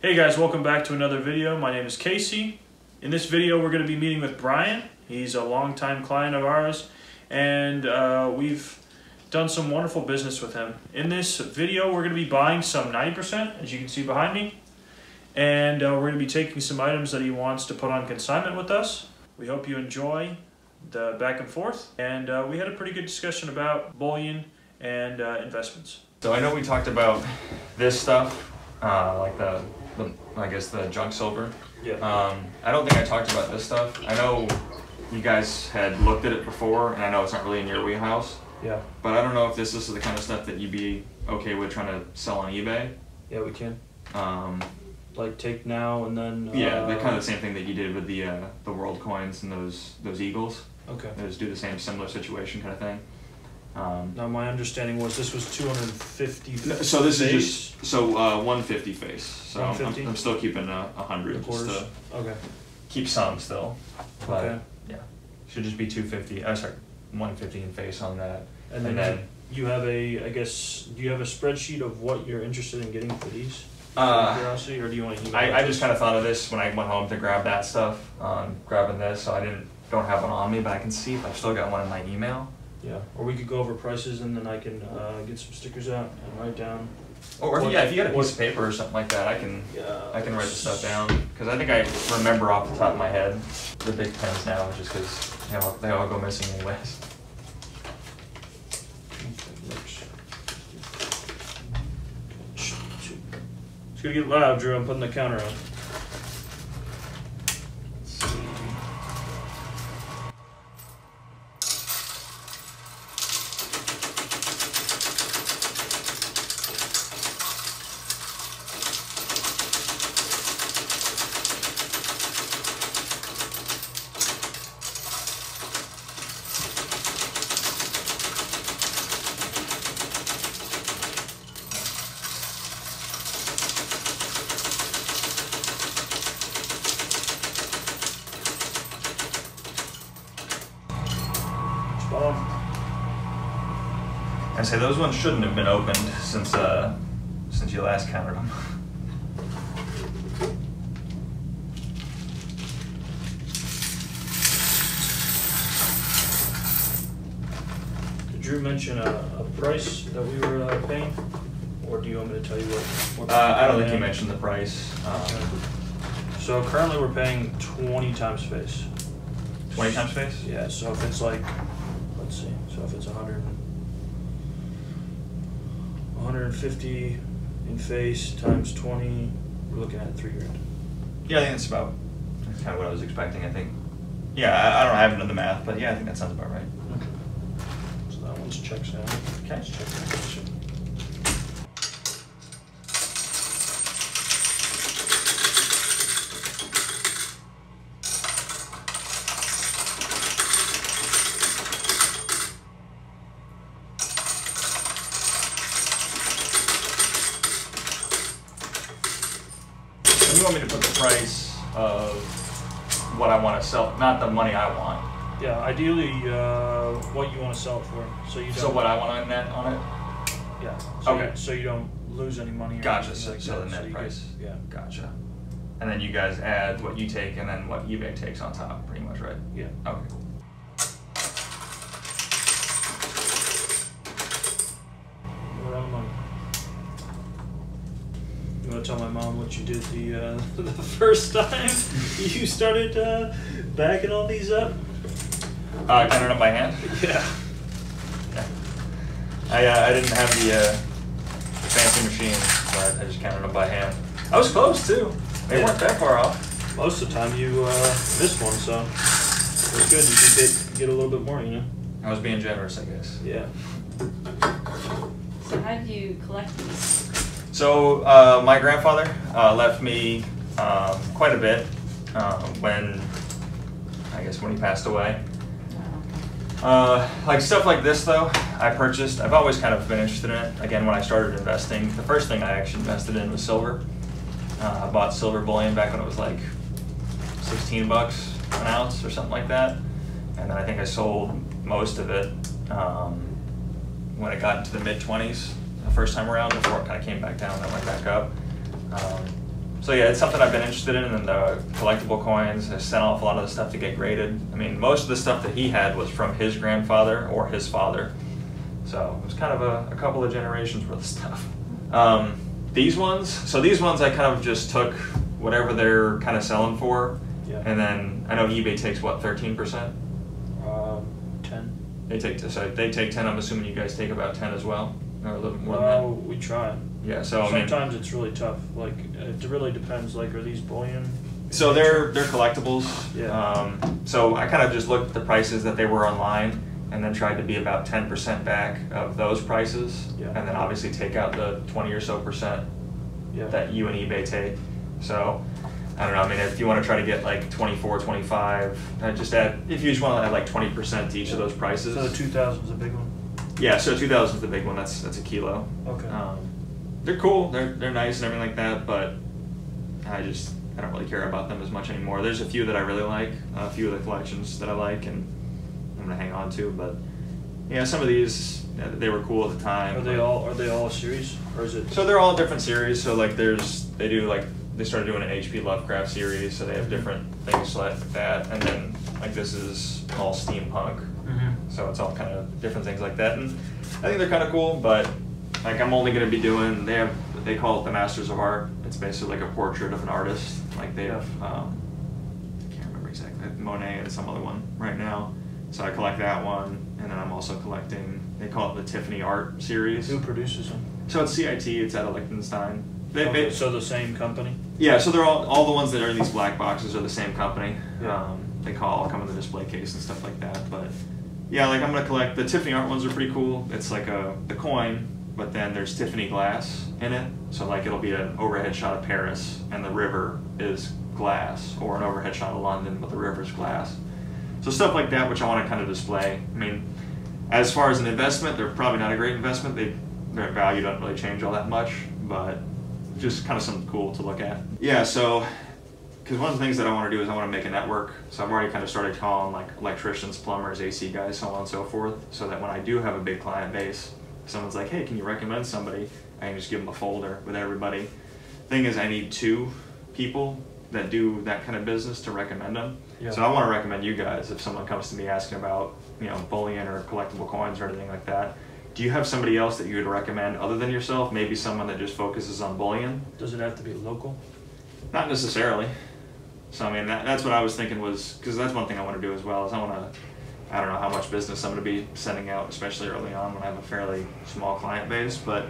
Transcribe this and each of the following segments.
Hey guys, welcome back to another video. My name is Casey. In this video, we're going to be meeting with Brian. He's a longtime client of ours, and uh, we've done some wonderful business with him. In this video, we're going to be buying some 90%, as you can see behind me, and uh, we're going to be taking some items that he wants to put on consignment with us. We hope you enjoy the back and forth, and uh, we had a pretty good discussion about bullion and uh, investments. So I know we talked about this stuff, uh, like the, the, I guess the junk silver. Yeah. Um, I don't think I talked about this stuff. I know you guys had looked at it before, and I know it's not really in your wheelhouse. Yeah. But I don't know if this, this is the kind of stuff that you'd be okay with trying to sell on eBay. Yeah, we can. Um, Like take now and then. yeah, uh, the kind of the same thing that you did with the uh, the world coins and those those eagles. Okay. Just do the same similar situation kind of thing. Um, Now, my understanding was this was 250. No, So this is face, just so uh, 150 face. So I'm, I'm still keeping a, a the hundred just to Okay. keep some still. But Okay. yeah, should just be 250. Oh, sorry, 150 in face on that. And then, And then- you have a, I guess, do you have a spreadsheet of what you're interested in getting for these? Uh, curiosity, or do you want to? I, I just kind of thought of this when I went home to grab that stuff, um, grabbing this. So I didn't don't have one on me, but I can see if I've still got one in my email. Yeah, or we could go over prices and then I can uh, get some stickers out and write down. Or if, What- yeah, if you got a piece of paper or something like that, I can Yeah. I can write the stuff down because I think I remember off the top of my head the big pens now, just because they all, they all go missing anyways. It's gonna get loud, Drew. I'm putting the counter on. Spot on. I say those ones shouldn't have been opened since uh, since you last counted them. Did Drew mention a, a price that we were uh, paying? Or do you want me to tell you what? what Uh, I don't think you mentioned the price. Um, So currently we're paying twenty times face. Twenty times face. Yeah, so if it's like, let's see, so if it's a hundred, hundred and fifty in face times twenty, we're looking at three grand. Yeah, I think that's about that's kind of what I was expecting. I think. Yeah, I, I don't have another math, but yeah, I think that sounds about right. Okay. So that one's checks out. Okay. Let's check that. You want me to put the price of what I want to sell, not the money I want. Yeah, ideally, uh, what you wanna sell it for, so you don't. So what I want on net on it. Yeah, so you, Okay. so you don't lose any money Gotcha. So, like so the net you price. get- Yeah, Gotcha. And then you guys add what you take, and then what eBay takes on top, pretty much, right? yeah. Okay. We're on money. You wanna tell my mom what you did the, uh, the first time you started, uh, backing all these up? Uh, counted up by hand. Yeah. Yeah. I uh, I didn't have the uh, the fancy machine, but I just counted them by hand. I was close too. They Yeah. weren't that far off. Most of the time you, uh, missed one, so it's good, you can get, get a little bit more, you know? I was being generous, I guess. Yeah. So how do you collect these? So uh, my grandfather uh, left me um, quite a bit um, when I guess when he passed away. Uh, like stuff like this though, I purchased. I've always kind of been interested in it. Again, when I started investing, the first thing I actually invested in was silver. Uh, I bought silver bullion back when it was like 16 bucks an ounce or something like that, and then I think I sold most of it um, when it got into the mid 20s the first time around before it kind of came back down and went back up. Um, so yeah, it's something I've been interested in, and the collectible coins. I sent off a lot of the stuff to get graded. I mean, most of the stuff that he had was from his grandfather or his father, so it was kind of a, a couple of generations worth of stuff. Um, these ones, so these ones I kind of just took whatever they're kind of selling for, Yeah. and then I know eBay takes what thirteen percent. Um, ten. They take so they take ten. I'm assuming you guys take about ten as well, or a little bit Well, that. we try. Yeah. So I mean, Sometimes it's really tough. Like it really depends. Like, are these bullion? So they're they're collectibles. Yeah. Um, so I kind of just looked at the prices that they were online, and then tried to be about ten percent back of those prices, Yeah. and then obviously take out the twenty or so percent Yeah. that you and eBay take. So I don't know. I mean, if you want to try to get like 24, 25, I just add if you just want to add like twenty percent to each of those prices. So the two thousand is a big one. Yeah. So two thousand is the big one. That's that's a kilo. Okay. Um, they're cool. They're they're nice and everything like that, but I just I don't really care about them as much anymore. There's a few that I really like, a few of the collections that I like, and I'm gonna hang on to. But yeah, some of these uh, they were cool at the time. Are they all? Are they all a series, or is it? So they're all different series. So like there's they do like they started doing an HP Lovecraft series, so they have different things like that, and then like this is all steampunk. So it's all kind of different things like that, and I think they're kind of cool. But like I'm only gonna be doing they have they call it the Masters of Art. It's basically like a portrait of an artist. Like they have um, I can't remember exactly Monet and some other one right now. So I collect that one, and then I'm also collecting. They call it the Tiffany Art series. Who produces them? So it's CIT. It's out of Liechtenstein. They, Okay, they- so the same company. yeah, so they're all all the ones that are in these black boxes are the same company. Yeah. Um, they call all come in the display case and stuff like that. But yeah, like I'm gonna collect the Tiffany art ones are pretty cool. It's like a the coin, but then there's Tiffany glass in it. So like it'll be an overhead shot of Paris and the river is glass, or an overhead shot of London but the river's glass. So stuff like that, which I want to kind of display. I mean, as far as an investment, they're probably not a great investment. They their value doesn't really change all that much, but just kind of something cool to look at. Yeah, so because one of the things that I want to do is I want to make a network. So I've already kind of started calling like electricians, plumbers, AC guys, so on and so forth, so that when I do have a big client base, someone's like, "Hey, can you recommend somebody?" I can just give them a folder with everybody. Thing is, I need two people that do that kind of business to recommend them. Yeah. So I want to recommend you guys if someone comes to me asking about you know bullion or collectible coins or anything like that. Do you have somebody else that you would recommend other than yourself? Maybe someone that just focuses on bullion? Does it have to be local? Not necessarily. So I mean, that, that's what I was thinking was because that's one thing I want to do as well is I want to. I don't know how much business I'm going to be sending out, especially early on when I have a fairly small client base, but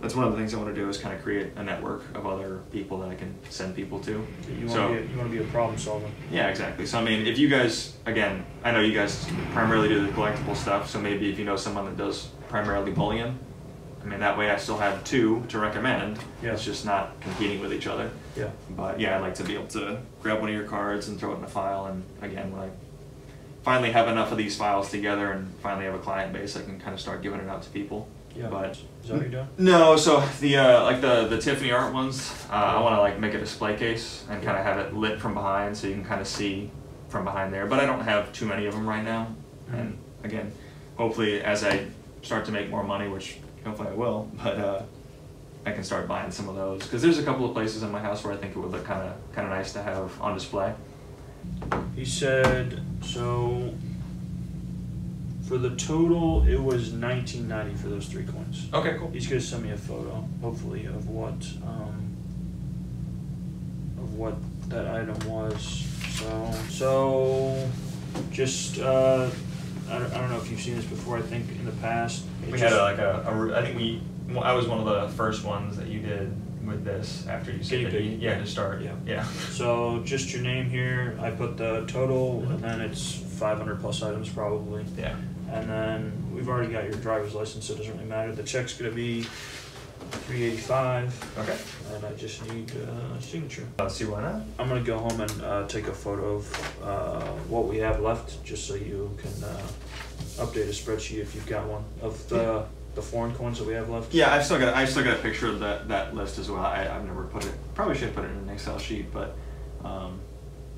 that's one of the things I want to do is kind of create a network of other people that I can send people to. You want So- to be. A, you want to be a problem solver. Yeah, exactly. So I mean, if you guys, again, I know you guys primarily do the collectible stuff, so maybe if you know someone that does primarily bullion, I mean that way I still have two to recommend. Yeah. It's just not competing with each other. Yeah. But yeah, I'd like to be able to grab one of your cards and throw it in a file, and again, when I finally have enough of these files together and finally have a client base, I can kind of start giving it out to people. Yeah. But Is that what you're doing? no, so the uh, like the the Tiffany art ones, uh, I want to like make a display case and kind of have it lit from behind so you can kind of see from behind there. But I don't have too many of them right now. And again, hopefully as I start to make more money, which hopefully I will, but uh, I can start buying some of those because there's a couple of places in my house where I think it would look kind of kind of nice to have on display. He said so. For the total, it was nineteen ninety for those three coins. Okay, cool. He's gonna send me a photo, hopefully, of what um, of what that item was. So, so just uh, I, don't, I don't know if you've seen this before. I think in the past We just- had a, like a, a I think we, well, I was one of the first ones that you did with this after you said that you- yeah to start. Yeah. Yeah. So just your name here. I put the total, and mm-hmm. then it's 500 plus items probably. Yeah. And then we've already got your driver's license, so it doesn't really matter. The check's gonna be 385, Okay. and I just need uh, a signature. Let's see why not. I'm gonna go home and uh, take a photo of uh, what we have left, just so you can uh, update a spreadsheet if you've got one of the the foreign coins that we have left. Yeah, I've still got I still got a picture of that that list as well. I, I've never put it. Probably should put it in an Excel sheet, but um,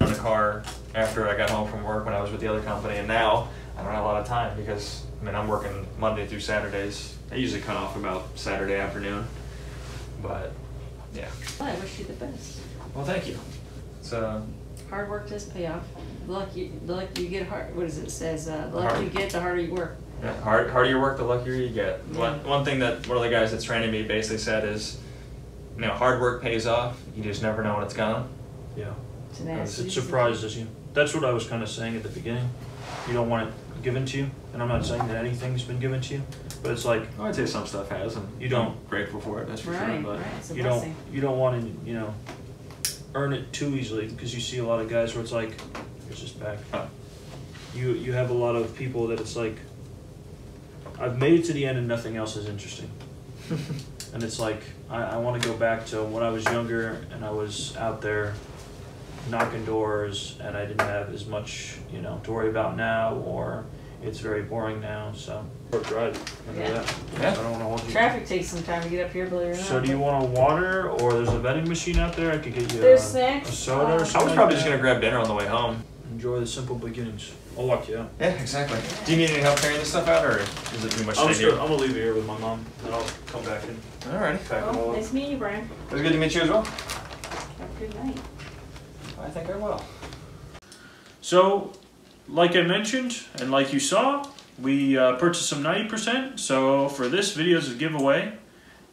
in the car after I got home from work when I was with the other company, and now I don't have a lot of time because I mean I'm working Monday through Saturdays. I usually cut off about Saturday afternoon, but yeah. Well, I wish you the best. Well, thank you. So, Hard work does pay off. The luck you, the luck you get hard. What does it says? Uh, the luck Hard. you get, the harder you work. yeah, hard, harder you work, the luckier you get. Yeah. One, one thing that one of the guys that's training me basically said is, you know, hard work pays off. You just never know when it's gone. Yeah. Tenacity. It surprises you. That's what I was kind of saying at the beginning. You don't want it given to you, and I'm not saying that anything's been given to you, but it's like I'd say some stuff has, and You don't- I'm grateful for it. That's for Right, sure. But right. It's a you blessing. don't you don't want to you know earn it too easily because you see a lot of guys where it's like here's this back. Huh. You you have a lot of people that it's like I've made it to the end and nothing else is interesting. And it's like I, I want to go back to when I was younger and I was out there knocking doors and I didn't have as much you know to worry about now or it's very boring now. So short drive. Remember Yeah. that? Yeah. I don't want to hold you. Traffic takes some time to get up here, believe it or not. So do you want a water or there's a vending machine out there? I could get you a, There's a snacks. soda or I something. was probably like just gonna that. grab dinner on the way home. enjoy the simple beginnings. Oh, I'll lock you out. Yeah, exactly. Do you need any help carrying this stuff out, or is it too much I'm, just do? gonna, I'm gonna leave it here with my mom, and I'll come back and Alrighty. pack them Well, up. nice meeting you, Brian. It was good to meet you as well. Have a good night. I think I will. So, like I mentioned, and like you saw, we uh, purchased some 90%. So, for this video's giveaway,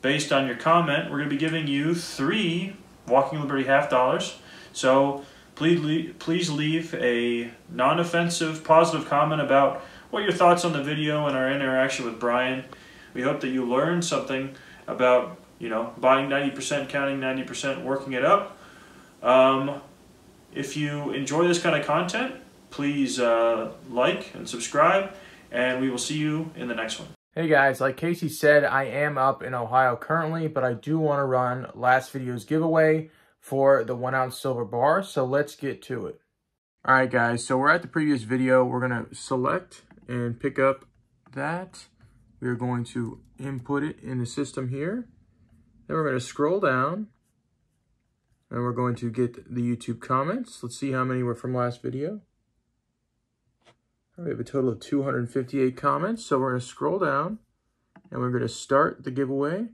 based on your comment, we're going to be giving you three Walking Liberty half dollars. So, please leave, please leave a non offensive, positive comment about what your thoughts on the video and our interaction with Brian. We hope that you learned something about, you know, buying 90%, counting 90%, working it up. Um, if you enjoy this kind of content, please uh, like and subscribe, and we will see you in the next one. Hey guys, like Casey said, I am up in Ohio currently, but I do want to run last video's giveaway for the one ounce silver bar, so let's get to it. All right guys, so we're at the previous video. We're gonna select and pick up that. We're going to input it in the system here. Then we're gonna scroll down and we're going to get the YouTube comments. Let's see how many were from last video. We have a total of 258 comments, so we're going to scroll down and we're going to start the giveaway.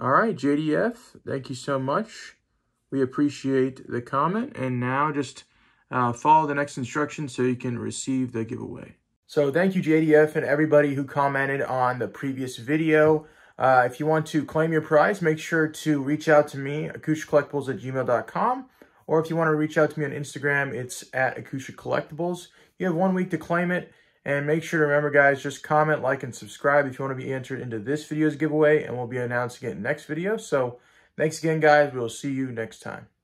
All right, JDF, thank you so much. We appreciate the comment, and now just uh, follow the next instructions so you can receive the giveaway. So thank you, JDF, and everybody who commented on the previous video. Uh, if you want to claim your prize, make sure to reach out to me, acoushacollectibles at gmail.com. Or if you want to reach out to me on Instagram, it's at Acousha Collectibles. You have one week to claim it. And make sure to remember, guys, just comment, like, and subscribe if you want to be entered into this video's giveaway. And we'll be announcing it next video. So thanks again, guys. We'll see you next time.